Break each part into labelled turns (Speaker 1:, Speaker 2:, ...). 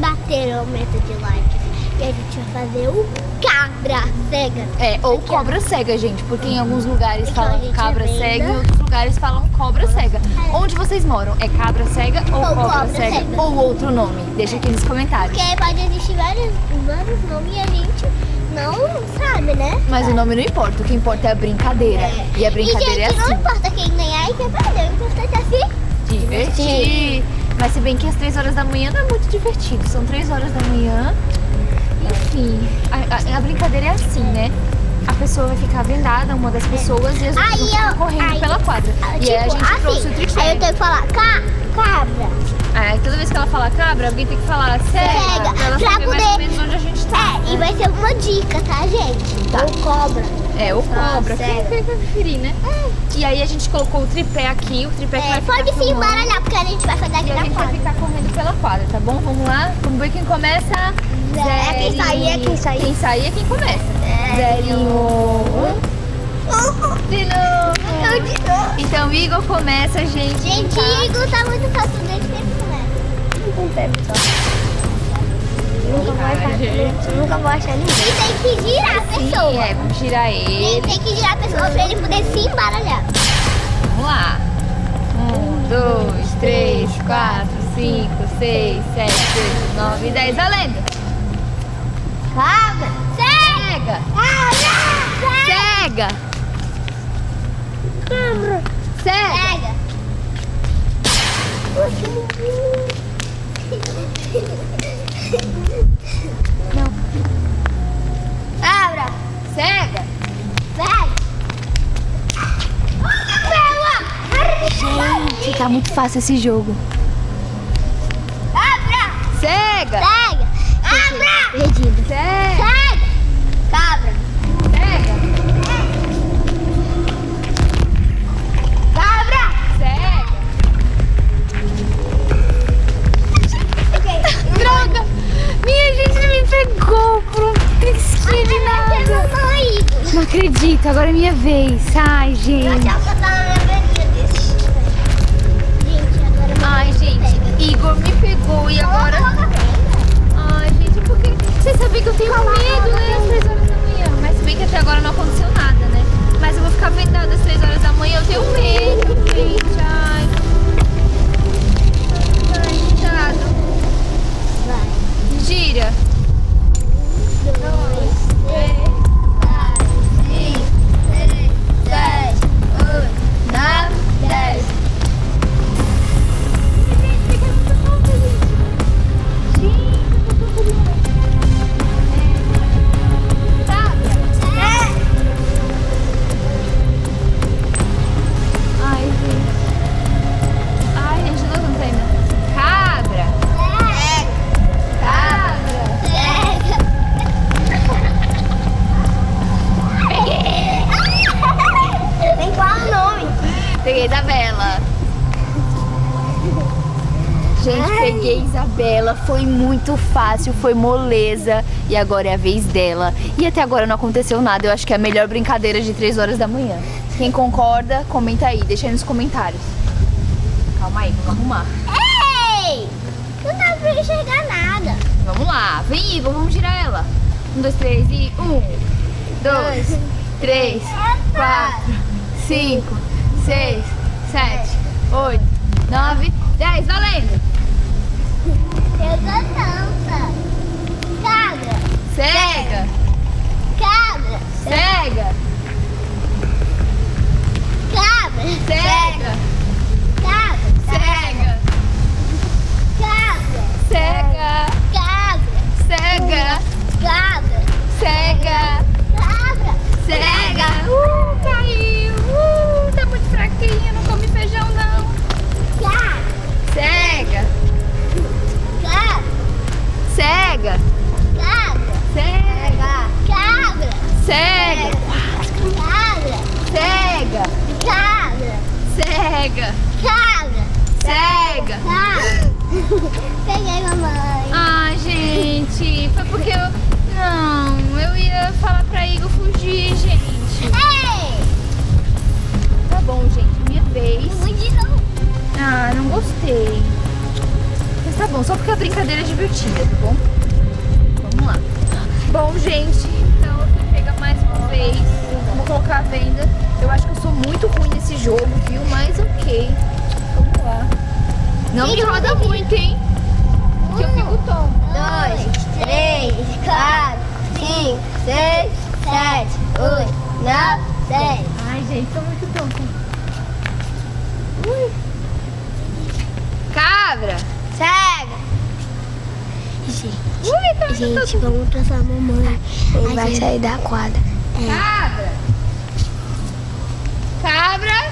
Speaker 1: bater a meta de likes, e a gente vai fazer o cabra cega.
Speaker 2: É, ou
Speaker 1: Aqui, ó.
Speaker 2: cobra cega, gente, porque em alguns lugares
Speaker 1: Então, a
Speaker 2: falam cabra
Speaker 1: venda.
Speaker 2: cega e em outros lugares falam cobra cega.
Speaker 1: É.
Speaker 2: Onde vocês moram? É cabra cega ou,
Speaker 1: Ou
Speaker 2: cobra,
Speaker 1: cobra
Speaker 2: cega?
Speaker 1: cega.
Speaker 2: Ou outro nome? Deixa aqui nos comentários.
Speaker 1: Porque pode existir vários, vários nomes e a gente não sabe, né?
Speaker 2: Mas o nome não importa, o que importa é a brincadeira. E a brincadeira
Speaker 1: e,
Speaker 2: é
Speaker 1: gente, não
Speaker 2: assim.
Speaker 1: importa quem ganhar e quem perder, o importante é se
Speaker 2: Divertir. Mas se bem que às 3 horas da manhã não é muito divertido. São 3 horas da manhã. Enfim, a, a- a brincadeira é assim, né? A pessoa vai ficar vendada, uma das pessoas, e as outras
Speaker 1: Aí
Speaker 2: vão
Speaker 1: eu-
Speaker 2: correndo
Speaker 1: aí-
Speaker 2: pela quadra.
Speaker 1: Ah,
Speaker 2: e aí a
Speaker 1: tipo,
Speaker 2: gente trouxe o
Speaker 1: assim,
Speaker 2: tripé.
Speaker 1: Aí eu tenho que falar, ca, cabra.
Speaker 2: É, toda vez que ela fala cabra, alguém tem que falar cega,
Speaker 1: Cega,
Speaker 2: pra ela
Speaker 1: pra
Speaker 2: saber mais ou
Speaker 1: poder-
Speaker 2: menos onde a gente tá.
Speaker 1: É, e vai ser uma dica, tá, gente?
Speaker 2: Tá.
Speaker 1: Ou cobra.
Speaker 2: É, o cobra,
Speaker 1: Ah,
Speaker 2: quem
Speaker 1: cega.
Speaker 2: quem vai preferir, né? E aí a gente colocou o tripé aqui, o tripé que
Speaker 1: É,
Speaker 2: vai ficar
Speaker 1: pode se embaralhar, porque a gente vai fazer aqui
Speaker 2: E a
Speaker 1: na
Speaker 2: gente vai
Speaker 1: quadra.
Speaker 2: ficar correndo pela quadra, tá bom? Vamos lá? Vamos ver quem começa.
Speaker 1: É, quem sair é quem sair.
Speaker 2: Quem sair é quem começa.
Speaker 1: É.
Speaker 2: Um. De novo.
Speaker 1: De novo.
Speaker 2: Então, Igor começa, gente.
Speaker 1: Gente,
Speaker 2: tá?
Speaker 1: Igor tá muito fácil desde que ele começa. Com tempo Nunca vou achar,
Speaker 2: gente.
Speaker 1: nunca vou achar ninguém. E tem que girar a
Speaker 2: Sim,
Speaker 1: pessoa.
Speaker 2: é, vamos girar ele.
Speaker 1: tem que girar a pessoa pra ele poder se embaralhar.
Speaker 2: Vamos lá. Um, dois, três, quatro, cinco, seis, sete, oito, nove, dez. Valendo.
Speaker 1: Cabra.
Speaker 2: Cega. Cega.
Speaker 1: Cabra.
Speaker 2: Cega. Não.
Speaker 1: Cabra.
Speaker 2: Cega.
Speaker 1: Pega.
Speaker 2: Gente, tá muito fácil esse jogo. Agora é minha vez. Ai, gente. Peguei Isabela. Foi muito fácil, foi moleza. E agora é a vez dela. E até agora não aconteceu nada. Eu acho que é a melhor brincadeira de 3 horas da manhã. Quem concorda, comenta aí. Deixa aí nos comentários. Calma aí, vamos arrumar.
Speaker 1: Ei! Não dá pra enxergar nada.
Speaker 2: Vamos lá. Vem, Igor, vamos girar ela. Um, dois, três e... Um, dois, três, quatro, cinco, seis, sete, oito, nove, dez. Valendo!
Speaker 1: Eu tô dança.
Speaker 2: Cega!
Speaker 1: Cabra.
Speaker 2: Cega!
Speaker 1: Cabra.
Speaker 2: Cega!
Speaker 1: Cabra.
Speaker 2: Cega!
Speaker 1: Cabra.
Speaker 2: Cega!
Speaker 1: Cabra.
Speaker 2: Cega!
Speaker 1: Peguei mamãe.
Speaker 2: Ai, gente, foi porque eu. Não, eu ia falar pra Igor fugir, gente.
Speaker 1: Ei!
Speaker 2: Tá bom, gente, minha vez.
Speaker 1: Fui de novo.
Speaker 2: Ah, não gostei. Mas tá bom, não, só porque a brincadeira é divertida, tá bom? Bom, gente, então eu fui pegar mais uma vez. Vamos colocar a venda. Eu acho que eu sou muito ruim nesse jogo, viu? Mas ok. Vamos lá. Não me roda muito, hein? Que eu fico tonto.
Speaker 1: dois, três, quatro, cinco, seis, sete, oito, nove, dez.
Speaker 2: Ai, gente, tô muito tonta. Cabra!
Speaker 1: Cega! Gente,
Speaker 2: Ui, tá
Speaker 1: gente, vamos trazer a mamãe. Ele vai sair da quadra.
Speaker 2: Cabra! Cabra! Cabra!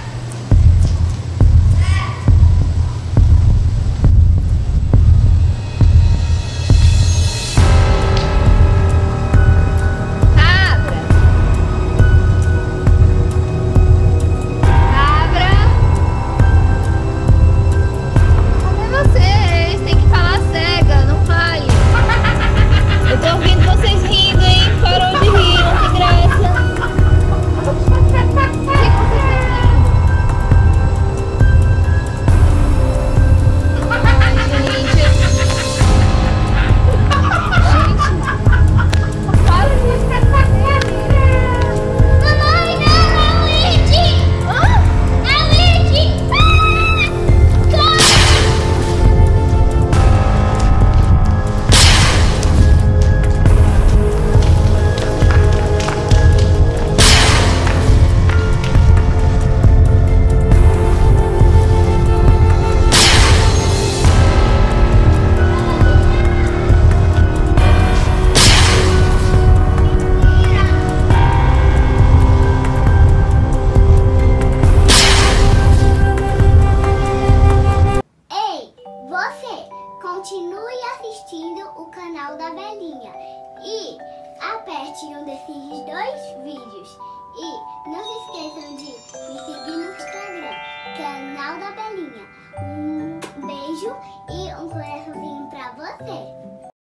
Speaker 1: E aperte um desses dois vídeos. E não se esqueçam de me seguir no Instagram, canal da Belinha. Um beijo e um coraçãozinho pra você.